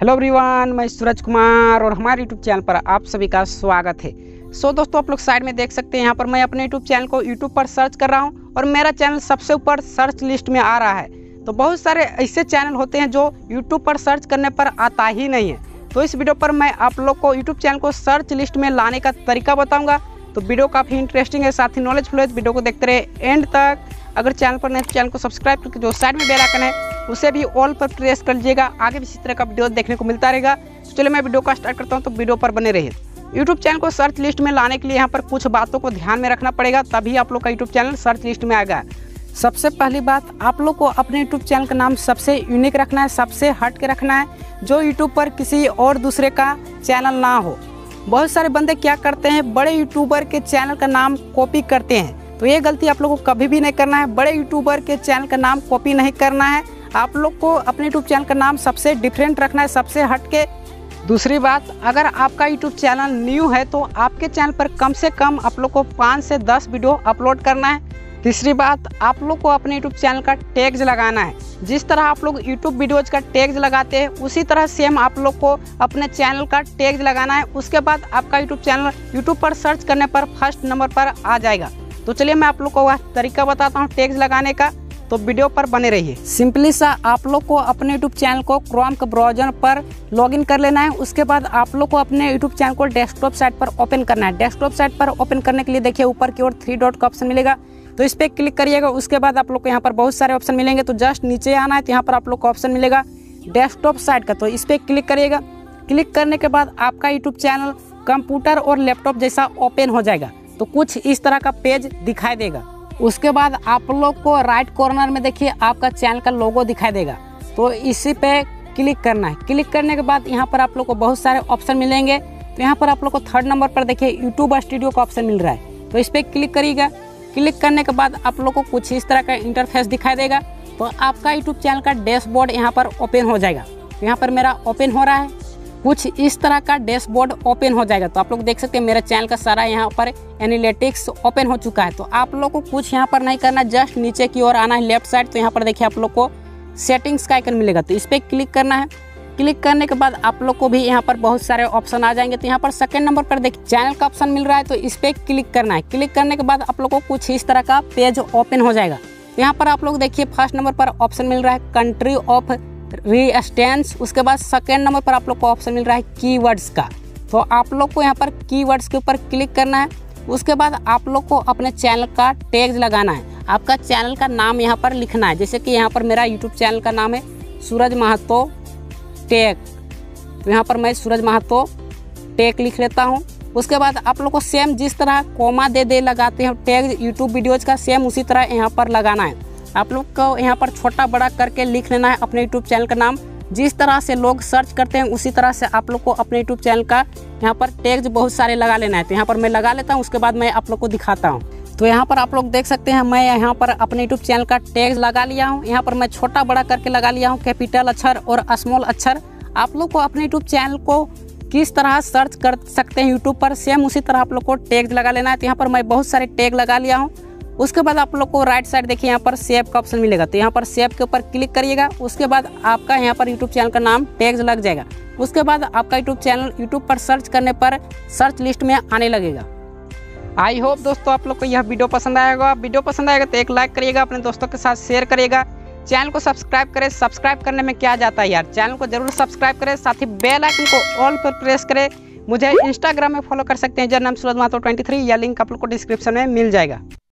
Hello everyone मैं सूरज कुमार और हमारे यूट्यूब चैनल पर आप सभी का स्वागत है। सो so, दोस्तों आप लोग साइड में देख सकते हैं यहाँ पर मैं अपने यूट्यूब चैनल को यूट्यूब पर सर्च कर रहा हूँ और मेरा चैनल सबसे ऊपर सर्च लिस्ट में आ रहा है। तो बहुत सारे ऐसे चैनल होते हैं जो यूट्यूब पर सर्च करने पर आता ही नहीं है। तो इस वीडियो पर मैं आप लोग को यूट्यूब चैनल को सर्च लिस्ट में लाने का तरीका बताऊँगा। तो वीडियो काफ़ी इंटरेस्टिंग है साथ ही नॉलेज फुल है। वीडियो को देखते रहे एंड तक। अगर चैनल पर नहीं तो चैनल को सब्सक्राइब करके जो साइड में बेल आइकन है उसे भी ऑल पर प्रेस कर लीजिएगा। आगे भी इसी तरह का वीडियो देखने को मिलता रहेगा। तो चलिए मैं वीडियो का स्टार्ट करता हूँ तो वीडियो पर बने रहिए। यूट्यूब चैनल को सर्च लिस्ट में लाने के लिए यहाँ पर कुछ बातों को ध्यान में रखना पड़ेगा, तभी आप लोग का यूट्यूब चैनल सर्च लिस्ट में आएगा। सबसे पहली बात, आप लोग को अपने यूट्यूब चैनल का नाम सबसे यूनिक रखना है, सबसे हट के रखना है, जो यूट्यूब पर किसी और दूसरे का चैनल ना हो। बहुत सारे बंदे क्या करते हैं, बड़े यूट्यूबर के चैनल का नाम कॉपी करते हैं। तो ये गलती आप लोग को कभी भी नहीं करना है, बड़े यूट्यूबर के चैनल का नाम कॉपी नहीं करना है। आप लोग को अपने यूट्यूब चैनल का नाम सबसे डिफरेंट रखना है, सबसे हट के दूसरी बात, अगर आपका यूट्यूब चैनल न्यू है तो आपके चैनल पर कम से कम आप लोग को पाँच से दस वीडियो अपलोड करना है। तीसरी बात, आप लोग को अपने यूट्यूब चैनल का टैग्स लगाना है। जिस तरह आप लोग यूट्यूब वीडियोज़ का टैग्स लगाते हैं, उसी तरह सेम आप लोग को अपने चैनल का टैग्स लगाना है। उसके बाद आपका यूट्यूब चैनल यूट्यूब पर सर्च करने पर फ़र्स्ट नंबर पर आ जाएगा। तो चलिए मैं आप लोग को वह तरीका बताता हूँ टैग्स लगाने का। तो वीडियो पर बने रहिए। सिंपली सा आप लोग को अपने यूट्यूब चैनल को क्रोम के ब्राउज़र पर लॉगिन कर लेना है। उसके बाद आप लोग को अपने यूट्यूब चैनल को डेस्कटॉप साइट पर ओपन करना है। डेस्कटॉप साइट पर ओपन करने के लिए देखिए ऊपर की ओर थ्री डॉट का ऑप्शन मिलेगा। तो इस पर क्लिक करिएगा। उसके बाद आप लोग को यहाँ पर बहुत सारे ऑप्शन मिलेंगे। तो जस्ट नीचे आना है तो यहाँ पर आप लोग को ऑप्शन मिलेगा डेस्कटॉप साइट का। तो इस पर क्लिक करिएगा। क्लिक करने के बाद आपका यूट्यूब चैनल कंप्यूटर और लैपटॉप जैसा ओपन हो जाएगा। तो कुछ इस तरह का पेज दिखाई देगा। उसके बाद आप लोग को राइट कॉर्नर में देखिए, आपका चैनल का लोगो दिखाई देगा। तो इसी पे क्लिक करना है। क्लिक करने के बाद यहाँ पर आप लोग को बहुत सारे ऑप्शन मिलेंगे। तो यहाँ पर आप लोग को थर्ड नंबर पर देखिए यूट्यूब स्टूडियो का ऑप्शन मिल रहा है। तो इस पर क्लिक करिएगा। क्लिक करने के बाद आप लोग को कुछ इस तरह का इंटरफेस दिखाई देगा। तो आपका यूट्यूब चैनल का डैशबोर्ड यहाँ पर ओपन हो जाएगा। तो यहाँ पर मेरा ओपन हो रहा है। कुछ इस तरह का डैशबोर्ड ओपन हो जाएगा। तो आप लोग देख सकते हैं, मेरे चैनल का सारा यहाँ पर एनालिटिक्स ओपन हो चुका है। तो आप लोग को कुछ यहाँ पर नहीं करना, जस्ट नीचे की ओर आना है लेफ़्ट साइड तो यहाँ पर देखिए आप लोग को सेटिंग्स का आइकन मिलेगा। तो इस पर क्लिक करना है। क्लिक करने के बाद आप लोग को भी यहाँ पर बहुत सारे ऑप्शन आ जाएँगे। तो यहाँ पर सेकंड नंबर पर देखिए चैनल का ऑप्शन मिल रहा है तो इस पर क्लिक करना है। क्लिक करने के बाद आप लोग को कुछ इस तरह का पेज ओपन हो जाएगा। तो यहाँ पर आप लोग देखिए फ़र्स्ट नंबर पर ऑप्शन मिल रहा है कंट्री ऑफ़ रीस्टेंस उसके बाद सेकेंड नंबर पर आप लोग को ऑप्शन मिल रहा है कीवर्ड्स का। तो आप लोग को यहाँ पर कीवर्ड्स के ऊपर क्लिक करना है। उसके बाद आप लोग को अपने चैनल का टैग लगाना है। आपका चैनल का नाम यहाँ पर लिखना है। जैसे कि यहाँ पर मेरा यूट्यूब चैनल का नाम है सूरज महतो टेक तो यहाँ पर मैं सूरज महतो टेक लिख लेता हूँ। उसके बाद आप लोग को सेम जिस तरह कोमा दे दे लगाते हैं टैग यूट्यूब वीडियोज़ का सेम उसी तरह यहाँ पर लगाना है। आप लोग को यहाँ पर छोटा बड़ा करके लिख लेना है अपने यूट्यूब चैनल का नाम। जिस तरह से लोग सर्च करते हैं, उसी तरह से आप लोग को अपने यूट्यूब चैनल का यहाँ पर टैग्स बहुत सारे लगा लेना है। तो यहाँ पर मैं लगा लेता हूँ, उसके बाद मैं आप लोग को दिखाता हूँ। तो यहाँ पर आप लोग देख सकते हैं, मैं यहाँ पर अपने यूट्यूब चैनल का टैग लगा लिया हूँ। यहाँ पर मैं छोटा बड़ा करके लगा लिया हूँ कैपिटल अक्षर और स्मॉल अक्षर। आप लोग को अपने यूट्यूब चैनल को किस तरह सर्च कर सकते हैं यूट्यूब पर सेम उसी तरह आप लोग को टैग लगा लेना है। तो यहाँ पर मैं बहुत सारे टैग लगा लिया हूँ। उसके बाद आप लोग को राइट साइड देखिए, यहाँ पर सेव का ऑप्शन मिलेगा। तो यहाँ पर सेव के ऊपर क्लिक करिएगा। उसके बाद आपका यहाँ पर यूट्यूब चैनल का नाम टैग्स लग जाएगा। उसके बाद आपका यूट्यूब चैनल यूट्यूब पर सर्च करने पर सर्च लिस्ट में आने लगेगा। आई होप दोस्तों आप लोग को यह वीडियो पसंद आएगा वीडियो पसंद आएगा तो एक लाइक करिएगा, अपने दोस्तों के साथ शेयर करिएगा। चैनल को सब्सक्राइब करें। सब्सक्राइब करने में क्या जाता है यार? चैनल को ज़रूर सब्सक्राइब करें। साथ ही बेल आइकन को ऑल पर प्रेस करें। मुझे इंस्टाग्राम में फॉलो कर सकते हैं। जर नाम सूरज माथो ट्वेंटी थ्री या लिंक आप लोग को डिस्क्रिप्शन में मिल जाएगा।